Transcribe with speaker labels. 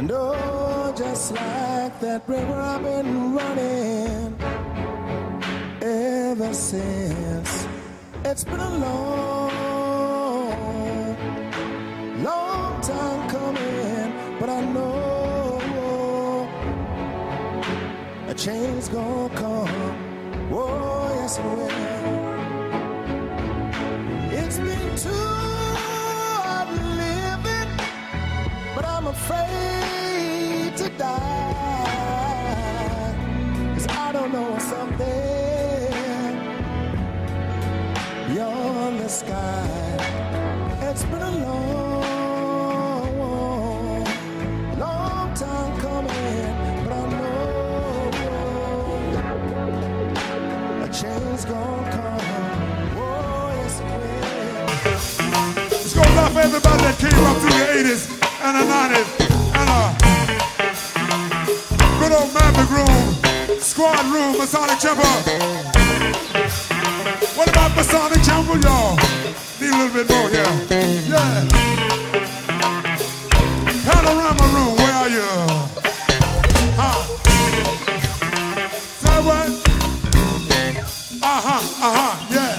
Speaker 1: And oh, just like that river, I've been running ever since. It's been a long, long time coming, but I know change's gonna come. Oh, yes, it will. It's been too hard living, but I'm afraid to die. Cause I don't know someday beyond the sky. It's been a long,
Speaker 2: everybody that came up through the 80s and the 90s. And uh, good old Mammoth Room, Squad Room, Masonic Temple. What about Masonic Temple, y'all? Need a little bit more here. Yeah. Panorama Room, where are you? Huh? Say what? Uh-huh, uh-huh. Yeah.